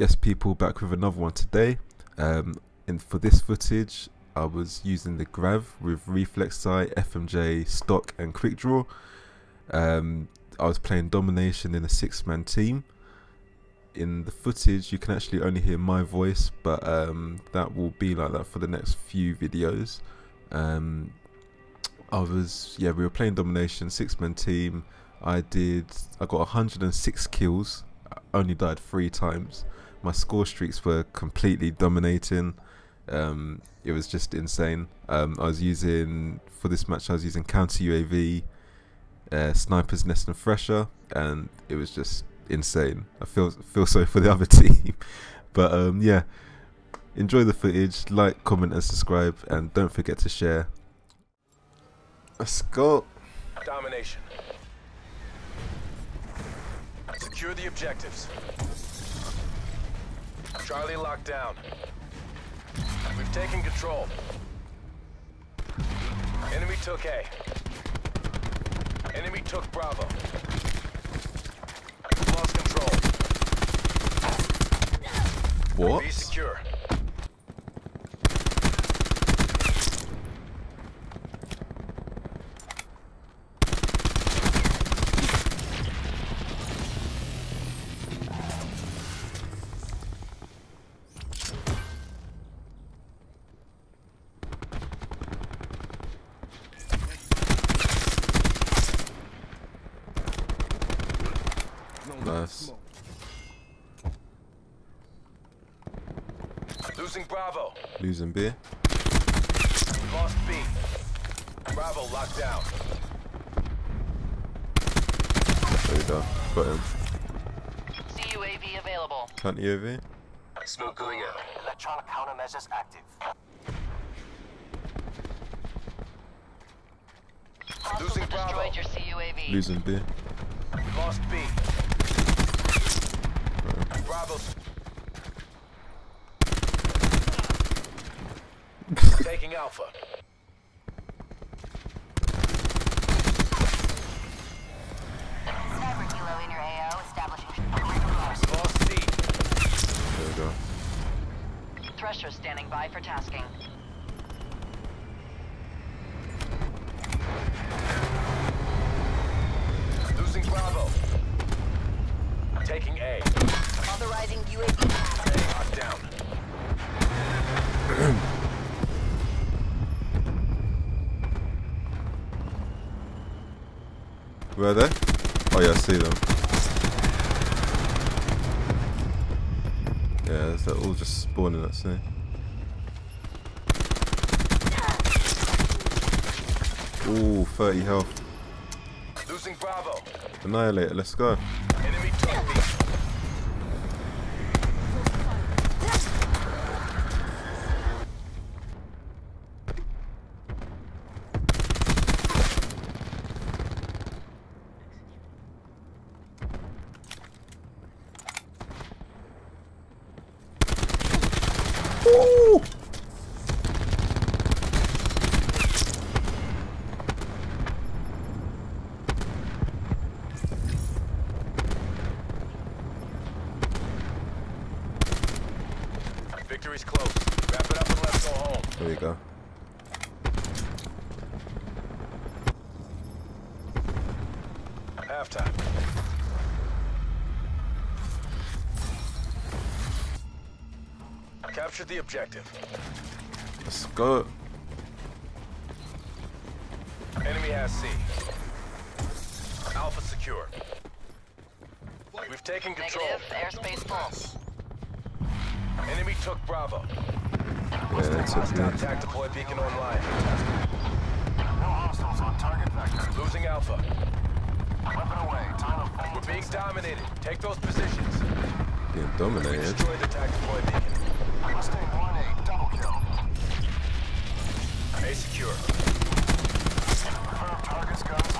Yes, people, back with another one today. Um, and for this footage, I was using the Grav with Reflex Sight, FMJ, Stock, and Quick Draw. Um, I was playing Domination in a six-man team. In the footage, you can actually only hear my voice, but um, that will be like that for the next few videos. Um, I was, yeah, we were playing Domination, six-man team. I did, I got 106 kills. I only died three times my score streaks were completely dominating. Um, it was just insane. Um, I was using for this match. I was using counter UAV, uh, snipers, nest, and Thresher, and it was just insane. I feel feel sorry for the other team, but um, yeah. Enjoy the footage, like, comment, and subscribe, and don't forget to share. Let's go. Domination. Secure the objectives. Charlie locked down. We've taken control. Enemy took A. Enemy took Bravo. Lost control. What? Be secure. Nice. Losing Bravo. Losing B. Lost B. Bravo locked down. There we go. Got him. CUAV available. Can't UAV? Smoke going out. Electronic countermeasures active. Losing have Bravo. destroyed your CUAV. Losing B. Lost B. Bravo. Taking Alpha. Sniper kilo in your AO establishing. Lost C. There we go. Thresher standing by for tasking. Losing Bravo. Taking A. Authorizing UAV. A locked down. Where are they? Oh yeah, I see them. Yeah, they're all just spawning at C. Ooh, 30 health. Losing Bravo. Annihilator, let's go. Enemy B. Ooh! Victory's close. Wrap it up and let's go home. There we go. Halftime. Capture the objective. Let's go. Enemy has C. Alpha secure. We've taken control. Negative. Airspace full. Enemy took Bravo. Yeah, that's Hostile it. attack deploy beacon online. No hostiles on target vector. Losing Alpha. Weapon away. Time of We're being dominated. Take those positions. Being We dominated. destroyed the attack deploy beacon. Mustang 1-8, double kill. A secure. Confirmed target's guns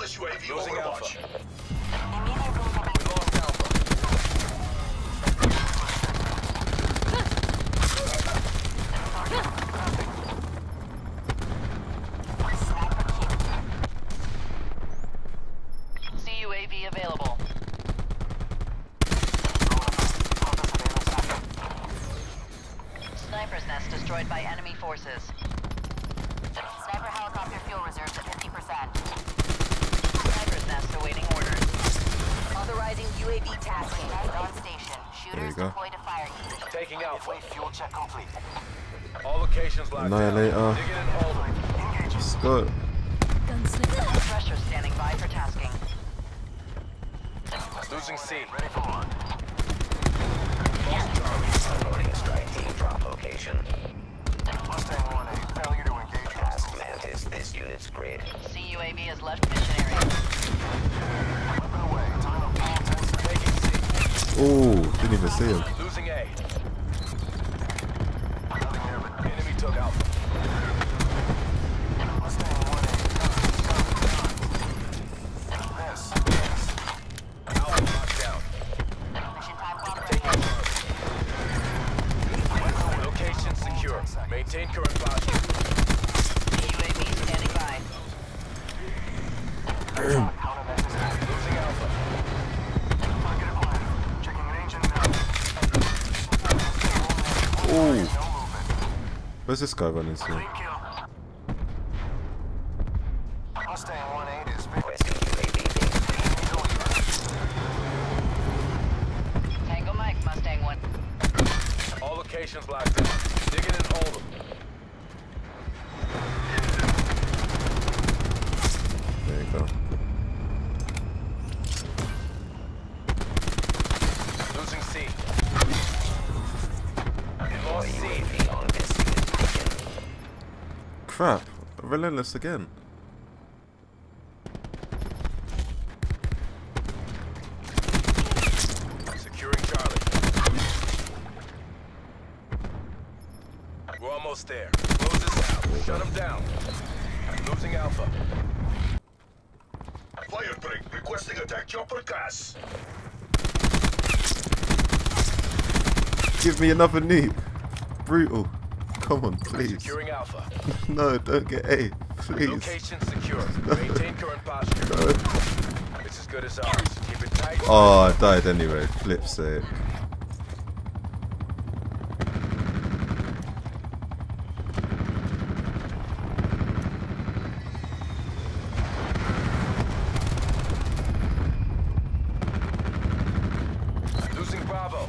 TACOM, establish UAV Losing overwatch. Alpha. We lost Alpha. CUAV available. Sniper's nest destroyed by enemy forces. Sniper helicopter fuel reserves at 50%. Sniper's nest awaiting orders. Authorizing UAV tasking. On station. There you Shooters go. deployed to fire unit. Taking Alpha. Wait, fuel check complete. All locations locked Annihilator. down. Dig it and hold them. Let's go. Thresher standing by for tasking. Losing C. Ready for launch. Loading strike drop location. Mustang 1A, this unit's grid. CUAV has left mission area. Weapon away. Time of all 10 seconds. Taking C. Oh, didn't even see him. Losing A. Nothing there but Enemy took Alpha. Mustang 1A. This. This. Alpha locked down. Mission time clock Taking Charlie. Location secure. Maintain current posture. UAV standing by. Countermeasures active. Losing Alpha. Target acquired. Checking an engine now. Oh, No movement. Where's this guy running to? Mustang 1A is Requesting Tango Mike, Mustang 1. All locations locked down. Crap. Relentless again. Securing Charlie. We're almost there. Close this out. Shut him down. Losing Alpha. Fire break, requesting attack chopper gas. Give me another nuke. Brutal. Come on, please. Securing Alpha. No, don't get A. Please. Location secure. Maintain current posture. No. It's as good as ours. Keep it tight. Oh, I died anyway. Flip's sake. Losing Bravo.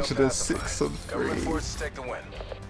106 on three.